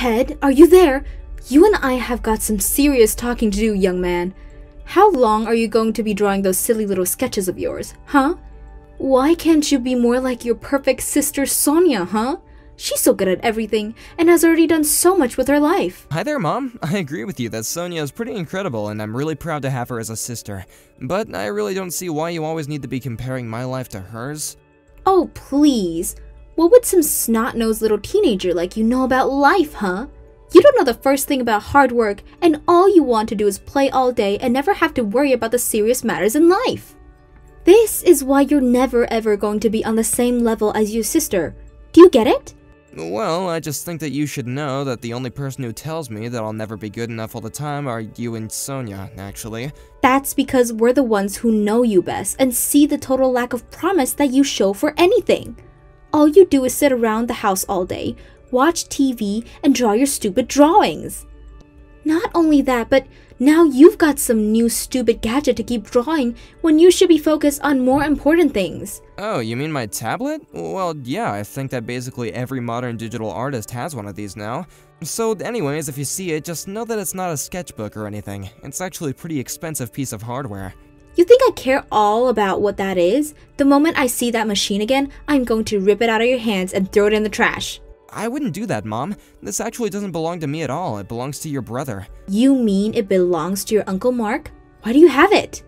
Ted, are you there? You and I have got some serious talking to do, young man. How long are you going to be drawing those silly little sketches of yours, huh? Why can't you be more like your perfect sister Sonia, huh? She's so good at everything and has already done so much with her life. Hi there, Mom. I agree with you that Sonia is pretty incredible and I'm really proud to have her as a sister. But I really don't see why you always need to be comparing my life to hers. Oh, please. What would some snot-nosed little teenager like you know about life, huh? You don't know the first thing about hard work, and all you want to do is play all day and never have to worry about the serious matters in life. This is why you're never ever going to be on the same level as your sister. Do you get it? Well, I just think that you should know that the only person who tells me that I'll never be good enough all the time are you and Sonia, actually. That's because we're the ones who know you best and see the total lack of promise that you show for anything. All you do is sit around the house all day, watch TV, and draw your stupid drawings. Not only that, but now you've got some new stupid gadget to keep drawing when you should be focused on more important things. Oh, you mean my tablet? Well, yeah, I think that basically every modern digital artist has one of these now. So anyways, if you see it, just know that it's not a sketchbook or anything. It's actually a pretty expensive piece of hardware. You think I care all about what that is? The moment I see that machine again, I'm going to rip it out of your hands and throw it in the trash. I wouldn't do that, Mom. This actually doesn't belong to me at all. It belongs to your brother. You mean it belongs to your Uncle Mark? Why do you have it?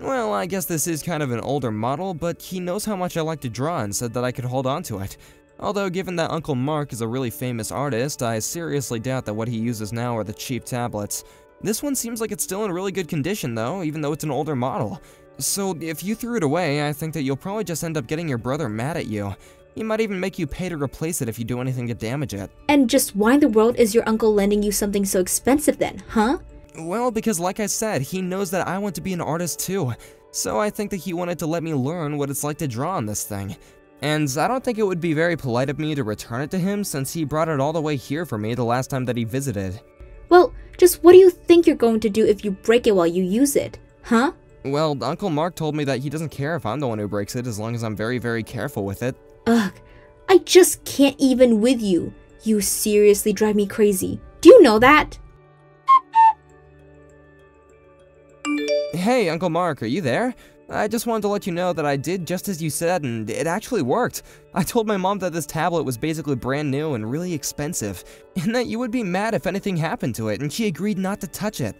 Well, I guess this is kind of an older model, but he knows how much I like to draw and said that I could hold on to it. Although, given that Uncle Mark is a really famous artist, I seriously doubt that what he uses now are the cheap tablets. This one seems like it's still in really good condition, though, even though it's an older model. So, if you threw it away, I think that you'll probably just end up getting your brother mad at you. He might even make you pay to replace it if you do anything to damage it. And just why in the world is your uncle lending you something so expensive then, huh? Well, because like I said, he knows that I want to be an artist too. So I think that he wanted to let me learn what it's like to draw on this thing. And I don't think it would be very polite of me to return it to him since he brought it all the way here for me the last time that he visited. Well, just what do you think you're going to do if you break it while you use it? Huh? Well, Uncle Mark told me that he doesn't care if I'm the one who breaks it as long as I'm very, very careful with it. Ugh, I just can't even with you. You seriously drive me crazy. Do you know that? Hey, Uncle Mark, are you there? I just wanted to let you know that I did just as you said, and it actually worked. I told my mom that this tablet was basically brand new and really expensive, and that you would be mad if anything happened to it, and she agreed not to touch it.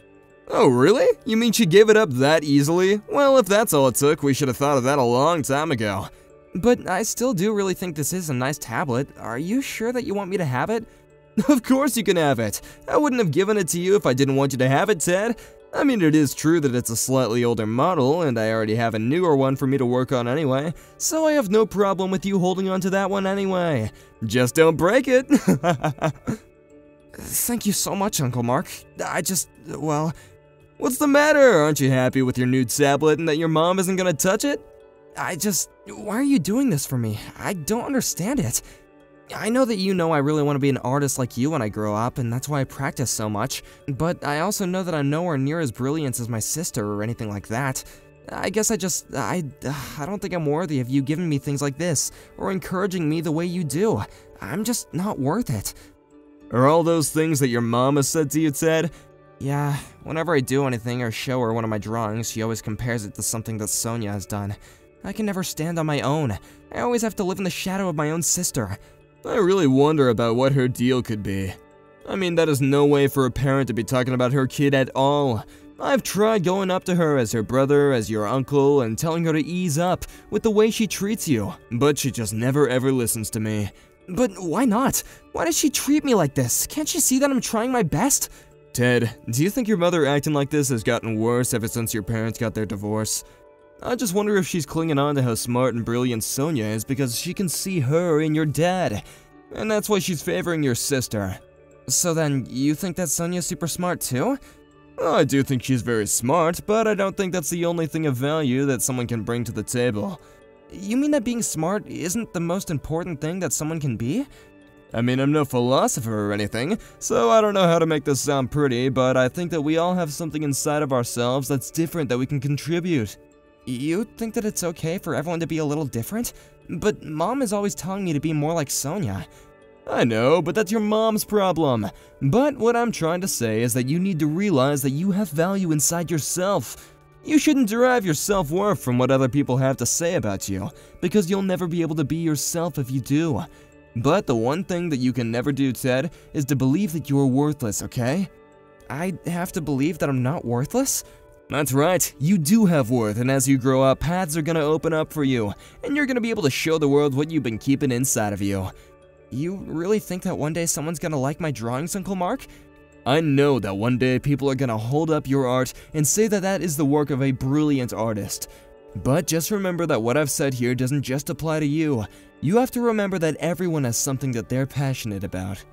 Oh, really? You mean she gave it up that easily? Well, if that's all it took, we should have thought of that a long time ago. But I still do really think this is a nice tablet. Are you sure that you want me to have it? Of course you can have it. I wouldn't have given it to you if I didn't want you to have it, Ted. I mean, it is true that it's a slightly older model, and I already have a newer one for me to work on anyway, so I have no problem with you holding on to that one anyway. Just don't break it. Thank you so much, Uncle Mark. I just, well, what's the matter? Aren't you happy with your new tablet and that your mom isn't gonna touch it? I just, why are you doing this for me? I don't understand it. I know that you know I really want to be an artist like you when I grow up, and that's why I practice so much, but I also know that I'm nowhere near as brilliant as my sister or anything like that. I guess I just, I, I don't think I'm worthy of you giving me things like this, or encouraging me the way you do. I'm just not worth it. Are all those things that your mom has said to you, Ted? Yeah, whenever I do anything or show her one of my drawings, she always compares it to something that Sonia has done. I can never stand on my own. I always have to live in the shadow of my own sister. I really wonder about what her deal could be. I mean, that is no way for a parent to be talking about her kid at all. I've tried going up to her as her brother, as your uncle, and telling her to ease up with the way she treats you, but she just never ever listens to me. But why not? Why does she treat me like this? Can't she see that I'm trying my best? Ted, do you think your mother acting like this has gotten worse ever since your parents got their divorce? I just wonder if she's clinging on to how smart and brilliant Sonia is because she can see her in your dad. And that's why she's favoring your sister. So then, you think that Sonia's super smart too? I do think she's very smart, but I don't think that's the only thing of value that someone can bring to the table. You mean that being smart isn't the most important thing that someone can be? I mean, I'm no philosopher or anything, so I don't know how to make this sound pretty, but I think that we all have something inside of ourselves that's different that we can contribute. You think that it's okay for everyone to be a little different? But mom is always telling me to be more like Sonia. I know, but that's your mom's problem. But what I'm trying to say is that you need to realize that you have value inside yourself. You shouldn't derive your self worth from what other people have to say about you, because you'll never be able to be yourself if you do. But the one thing that you can never do, Ted, is to believe that you're worthless, okay? I have to believe that I'm not worthless? That's right, you do have worth, and as you grow up, paths are gonna open up for you, and you're gonna be able to show the world what you've been keeping inside of you. You really think that one day someone's gonna like my drawings, Uncle Mark? I know that one day people are gonna hold up your art and say that that is the work of a brilliant artist. But just remember that what I've said here doesn't just apply to you. You have to remember that everyone has something that they're passionate about.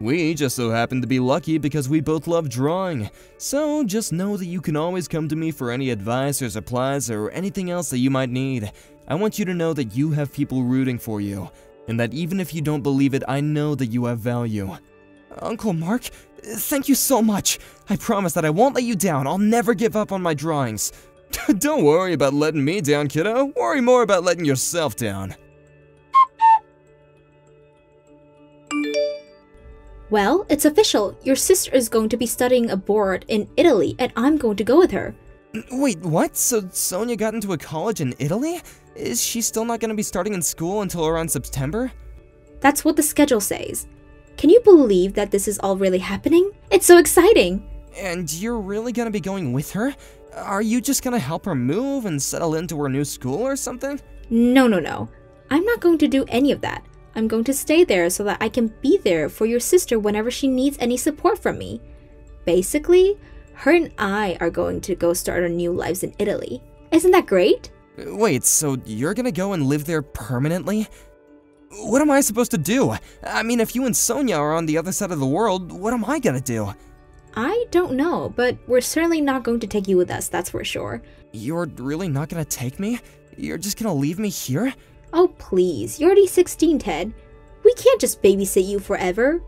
We just so happen to be lucky because we both love drawing, so just know that you can always come to me for any advice or supplies or anything else that you might need. I want you to know that you have people rooting for you, and that even if you don't believe it, I know that you have value. Uncle Mark, thank you so much. I promise that I won't let you down. I'll never give up on my drawings. don't worry about letting me down, kiddo. Worry more about letting yourself down. Well, it's official. Your sister is going to be studying abroad in Italy, and I'm going to go with her. Wait, what? So Sonia got into a college in Italy? Is she still not going to be starting in school until around September? That's what the schedule says. Can you believe that this is all really happening? It's so exciting! And you're really going to be going with her? Are you just going to help her move and settle into her new school or something? No, no, no. I'm not going to do any of that. I'm going to stay there so that I can be there for your sister whenever she needs any support from me. Basically, her and I are going to go start our new lives in Italy. Isn't that great? Wait, so you're gonna go and live there permanently? What am I supposed to do? I mean, if you and Sonia are on the other side of the world, what am I gonna do? I don't know, but we're certainly not going to take you with us, that's for sure. You're really not gonna take me? You're just gonna leave me here? Oh, please. You're already 16, Ted. We can't just babysit you forever.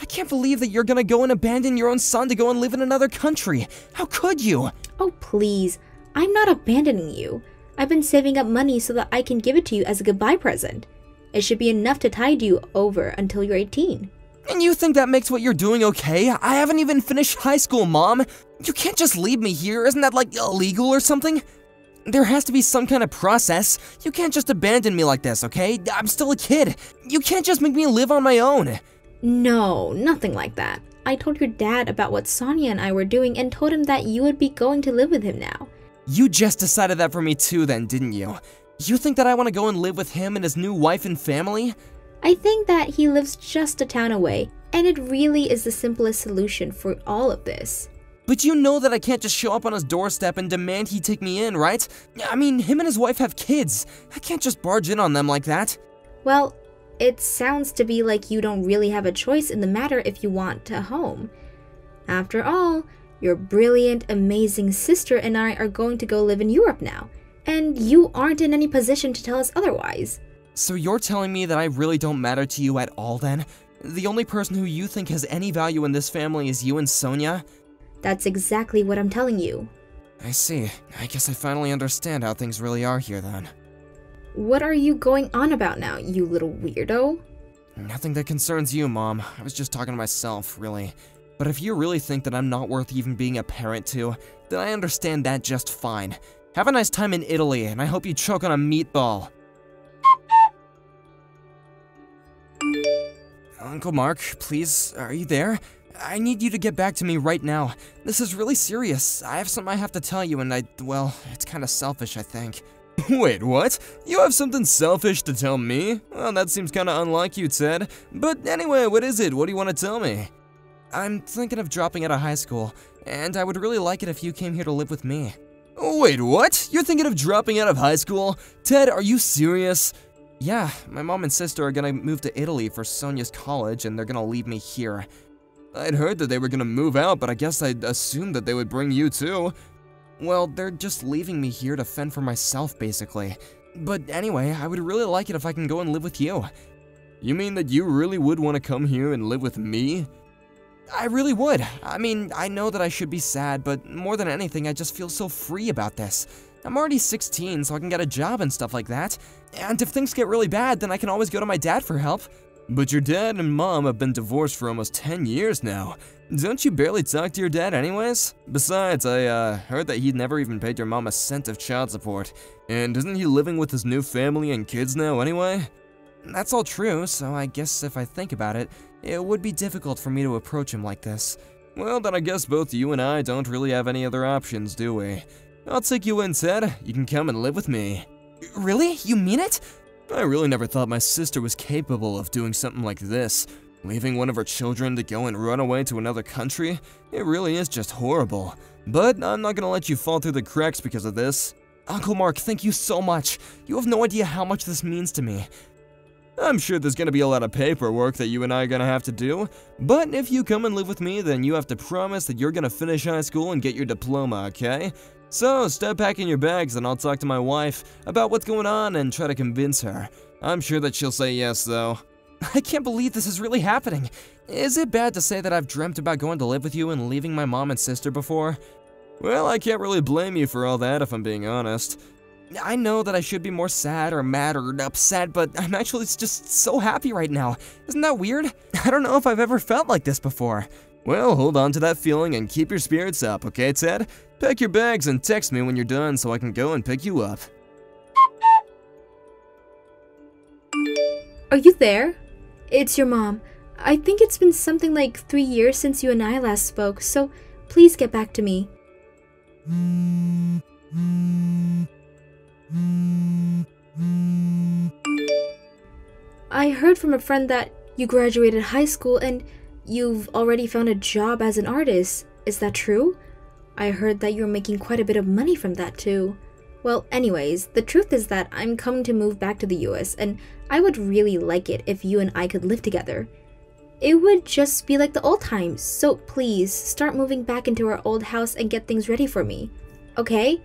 I can't believe that you're gonna go and abandon your own son to go and live in another country. How could you? Oh, please. I'm not abandoning you. I've been saving up money so that I can give it to you as a goodbye present. It should be enough to tide you over until you're 18. And you think that makes what you're doing okay? I haven't even finished high school, Mom. You can't just leave me here. Isn't that like illegal or something? There has to be some kind of process. You can't just abandon me like this, okay? I'm still a kid. You can't just make me live on my own. No, nothing like that. I told your dad about what Sonia and I were doing and told him that you would be going to live with him now. You just decided that for me too then, didn't you? You think that I want to go and live with him and his new wife and family? I think that he lives just a town away, and it really is the simplest solution for all of this. But you know that I can't just show up on his doorstep and demand he take me in, right? I mean, him and his wife have kids. I can't just barge in on them like that. Well, it sounds to be like you don't really have a choice in the matter if you want a home. After all, your brilliant, amazing sister and I are going to go live in Europe now, and you aren't in any position to tell us otherwise. So you're telling me that I really don't matter to you at all then? The only person who you think has any value in this family is you and Sonia? That's exactly what I'm telling you. I see. I guess I finally understand how things really are here then. What are you going on about now, you little weirdo? Nothing that concerns you, Mom. I was just talking to myself, really. But if you really think that I'm not worth even being a parent to, then I understand that just fine. Have a nice time in Italy, and I hope you choke on a meatball. Uncle Mark, please, are you there? I need you to get back to me right now. This is really serious. I have something I have to tell you, and I, well, it's kind of selfish, I think. Wait, what? You have something selfish to tell me? Well, that seems kind of unlike you, Ted. But anyway, what is it? What do you want to tell me? I'm thinking of dropping out of high school, and I would really like it if you came here to live with me. Wait, what? You're thinking of dropping out of high school? Ted, are you serious? Yeah, my mom and sister are gonna move to Italy for Sonia's college, and they're gonna leave me here. I'd heard that they were gonna move out, but I guess I'd assumed that they would bring you too. Well, they're just leaving me here to fend for myself, basically. But anyway, I would really like it if I can go and live with you. You mean that you really would want to come here and live with me? I really would. I mean, I know that I should be sad, but more than anything, I just feel so free about this. I'm already 16, so I can get a job and stuff like that. And if things get really bad, then I can always go to my dad for help. But your dad and mom have been divorced for almost 10 years now. Don't you barely talk to your dad anyways? Besides, I uh, heard that he'd never even paid your mom a cent of child support. And isn't he living with his new family and kids now anyway? That's all true, so I guess if I think about it, it would be difficult for me to approach him like this. Well, then I guess both you and I don't really have any other options, do we? I'll take you in, Ted. You can come and live with me. Really? You mean it? I really never thought my sister was capable of doing something like this. Leaving one of her children to go and run away to another country? It really is just horrible. But I'm not gonna let you fall through the cracks because of this. Uncle Mark, thank you so much. You have no idea how much this means to me. I'm sure there's gonna be a lot of paperwork that you and I are gonna have to do, but if you come and live with me, then you have to promise that you're gonna finish high school and get your diploma, okay? So, start packing your bags and I'll talk to my wife about what's going on and try to convince her. I'm sure that she'll say yes, though. I can't believe this is really happening. Is it bad to say that I've dreamt about going to live with you and leaving my mom and sister before? Well, I can't really blame you for all that if I'm being honest. I know that I should be more sad or mad or upset, but I'm actually just so happy right now. Isn't that weird? I don't know if I've ever felt like this before. Well, hold on to that feeling and keep your spirits up, okay, Ted? Pack your bags and text me when you're done so I can go and pick you up. Are you there? It's your mom. I think it's been something like three years since you and I last spoke, so please get back to me. I heard from a friend that you graduated high school and you've already found a job as an artist. Is that true? I heard that you're making quite a bit of money from that too. Well, anyways, the truth is that I'm coming to move back to the US and I would really like it if you and I could live together. It would just be like the old times, so please start moving back into our old house and get things ready for me. Okay?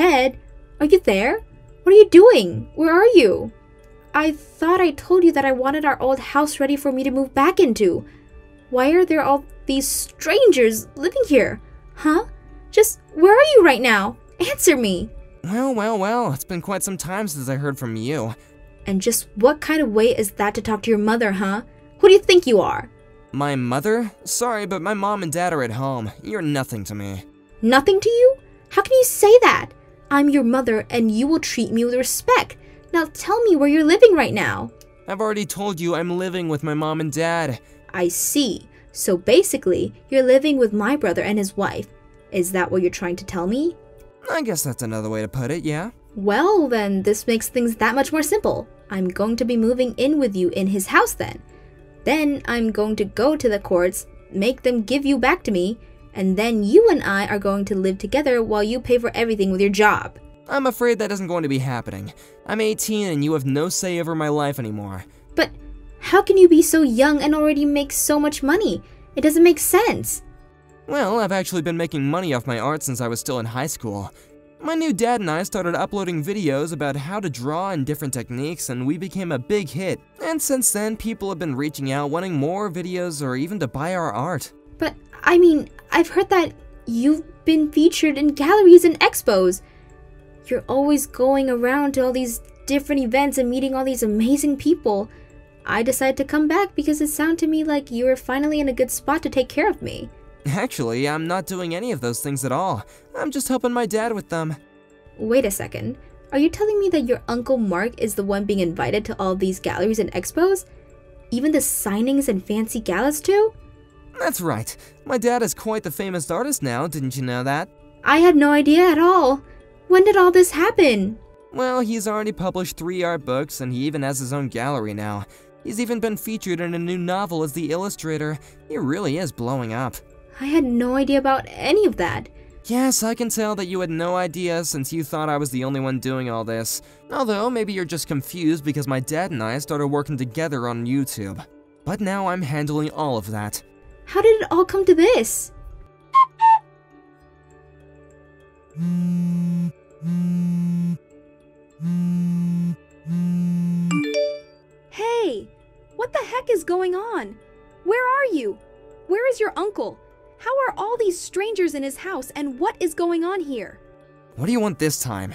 Ted, are you there? What are you doing? Where are you? I thought I told you that I wanted our old house ready for me to move back into. Why are there all these strangers living here? Huh? Just where are you right now? Answer me. Well, well, well, it's been quite some time since I heard from you. And just what kind of way is that to talk to your mother, huh? Who do you think you are? My mother? Sorry, but my mom and dad are at home. You're nothing to me. Nothing to you? How can you say that? I'm your mother and you will treat me with respect. Now tell me where you're living right now. I've already told you I'm living with my mom and dad. I see. So basically, you're living with my brother and his wife. Is that what you're trying to tell me? I guess that's another way to put it, yeah. Well, then this makes things that much more simple. I'm going to be moving in with you in his house then. Then I'm going to go to the courts, make them give you back to me, and then you and I are going to live together while you pay for everything with your job. I'm afraid that isn't going to be happening. I'm 18 and you have no say over my life anymore. But how can you be so young and already make so much money? It doesn't make sense. Well, I've actually been making money off my art since I was still in high school. My new dad and I started uploading videos about how to draw and different techniques, and we became a big hit. And since then, people have been reaching out wanting more videos or even to buy our art. But, I mean, I've heard that you've been featured in galleries and expos. You're always going around to all these different events and meeting all these amazing people. I decided to come back because it sounded to me like you were finally in a good spot to take care of me. Actually, I'm not doing any of those things at all. I'm just helping my dad with them. Wait a second. Are you telling me that your Uncle Mark is the one being invited to all these galleries and expos? Even the signings and fancy galas, too? That's right. My dad is quite the famous artist now, didn't you know that? I had no idea at all. When did all this happen? Well, he's already published three art books, and he even has his own gallery now. He's even been featured in a new novel as the illustrator. He really is blowing up. I had no idea about any of that. Yes, I can tell that you had no idea since you thought I was the only one doing all this. Although, maybe you're just confused because my dad and I started working together on YouTube. But now I'm handling all of that. How did it all come to this? Hey! What the heck is going on? Where are you? Where is your uncle? How are all these strangers in his house and what is going on here? What do you want this time?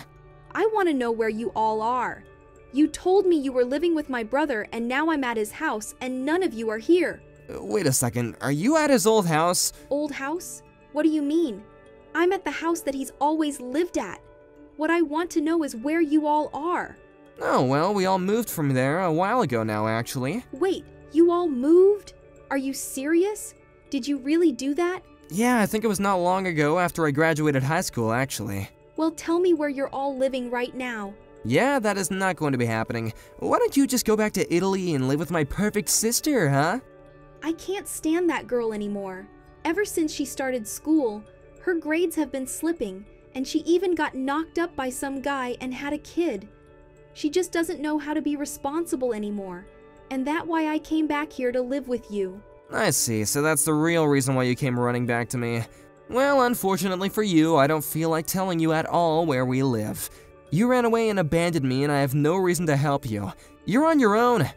I want to know where you all are. You told me you were living with my brother and now I'm at his house and none of you are here. Wait a second, are you at his old house? Old house? What do you mean? I'm at the house that he's always lived at. What I want to know is where you all are. Oh, well, we all moved from there a while ago now, actually. Wait, you all moved? Are you serious? Did you really do that? Yeah, I think it was not long ago after I graduated high school, actually. Well, tell me where you're all living right now. Yeah, that is not going to be happening. Why don't you just go back to Italy and live with my perfect sister, huh? I can't stand that girl anymore. Ever since she started school, her grades have been slipping, and she even got knocked up by some guy and had a kid. She just doesn't know how to be responsible anymore, and that why I came back here to live with you. I see, so that's the real reason why you came running back to me. Well, unfortunately for you, I don't feel like telling you at all where we live. You ran away and abandoned me, and I have no reason to help you. You're on your own.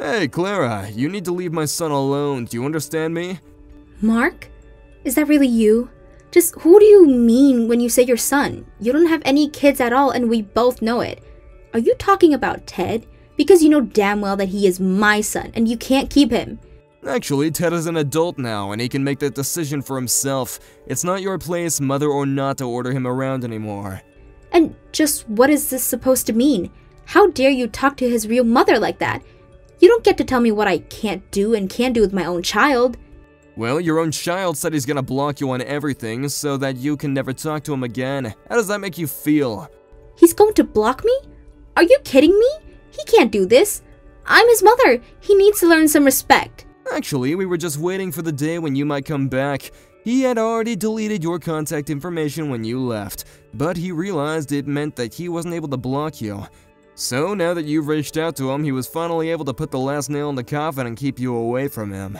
Hey, Clara, you need to leave my son alone. Do you understand me? Mark? Is that really you? Just who do you mean when you say your son? You don't have any kids at all, and we both know it. Are you talking about Ted? Because you know damn well that he is my son, and you can't keep him. Actually, Ted is an adult now, and he can make that decision for himself. It's not your place, mother or not, to order him around anymore. And just what is this supposed to mean? How dare you talk to his real mother like that? You don't get to tell me what I can't do and can do with my own child. Well, your own child said he's gonna block you on everything so that you can never talk to him again. How does that make you feel? He's going to block me? Are you kidding me? He can't do this. I'm his mother. He needs to learn some respect. Actually, we were just waiting for the day when you might come back. He had already deleted your contact information when you left, but he realized it meant that he wasn't able to block you. So now that you've reached out to him, he was finally able to put the last nail in the coffin and keep you away from him.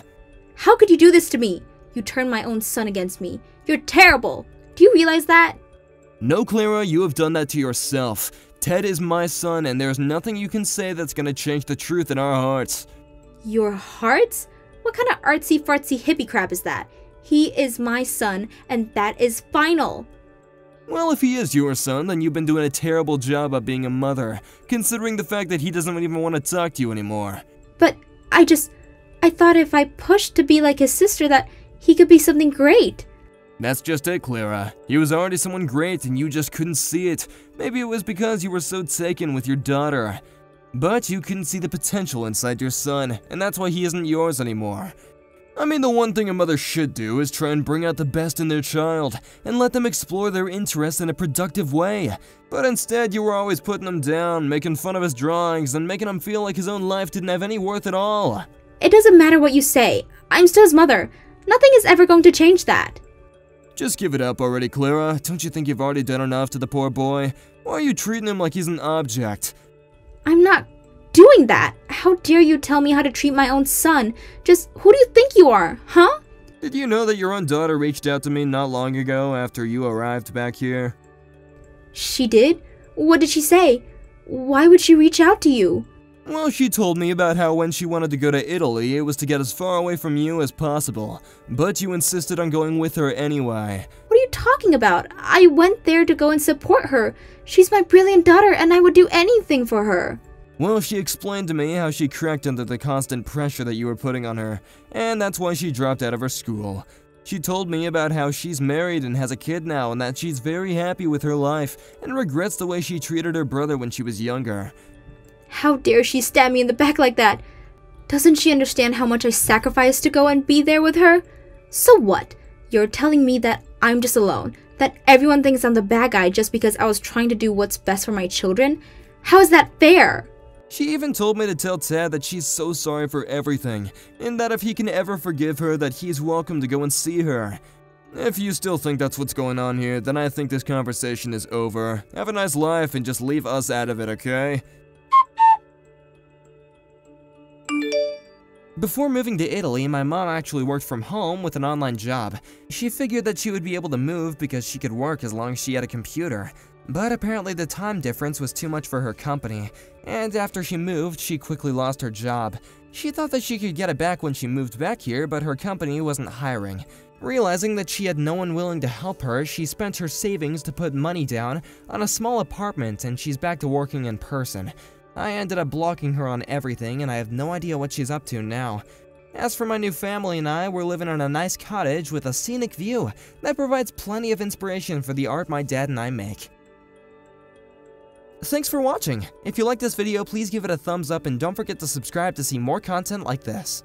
How could you do this to me? You turned my own son against me. You're terrible. Do you realize that? No, Clara, you have done that to yourself. Ted is my son, and there's nothing you can say that's gonna change the truth in our hearts. Your hearts? What kind of artsy fartsy hippie crap is that? He is my son, and that is final. Well, if he is your son, then you've been doing a terrible job of being a mother, considering the fact that he doesn't even want to talk to you anymore. But I just. I thought if I pushed to be like his sister, that he could be something great. That's just it, Clara. He was already someone great and you just couldn't see it. Maybe it was because you were so taken with your daughter. But you couldn't see the potential inside your son, and that's why he isn't yours anymore. I mean, the one thing a mother should do is try and bring out the best in their child and let them explore their interests in a productive way. But instead, you were always putting him down, making fun of his drawings, and making him feel like his own life didn't have any worth at all. It doesn't matter what you say. I'm still his mother. Nothing is ever going to change that. Just give it up already, Clara. Don't you think you've already done enough to the poor boy? Why are you treating him like he's an object? I'm not doing that. How dare you tell me how to treat my own son? Just who do you think you are, huh? Did you know that your own daughter reached out to me not long ago after you arrived back here? She did? What did she say? Why would she reach out to you? Well, she told me about how when she wanted to go to Italy, it was to get as far away from you as possible. But you insisted on going with her anyway. What are you talking about? I went there to go and support her. She's my brilliant daughter, and I would do anything for her. Well, she explained to me how she cracked under the constant pressure that you were putting on her, and that's why she dropped out of her school. She told me about how she's married and has a kid now, and that she's very happy with her life and regrets the way she treated her brother when she was younger. How dare she stab me in the back like that? Doesn't she understand how much I sacrificed to go and be there with her? So what? You're telling me that I'm just alone, that everyone thinks I'm the bad guy just because I was trying to do what's best for my children? How is that fair? She even told me to tell Ted that she's so sorry for everything, and that if he can ever forgive her, that he's welcome to go and see her. If you still think that's what's going on here, then I think this conversation is over. Have a nice life and just leave us out of it, okay? Before moving to Italy, my mom actually worked from home with an online job. She figured that she would be able to move because she could work as long as she had a computer. But apparently the time difference was too much for her company, and after she moved, she quickly lost her job. She thought that she could get it back when she moved back here, but her company wasn't hiring. Realizing that she had no one willing to help her, she spent her savings to put money down on a small apartment and she's back to working in person. I ended up blocking her on everything and I have no idea what she's up to now. As for my new family and I, we're living in a nice cottage with a scenic view that provides plenty of inspiration for the art my dad and I make. Thanks for watching! If you like this video, please give it a thumbs up and don't forget to subscribe to see more content like this.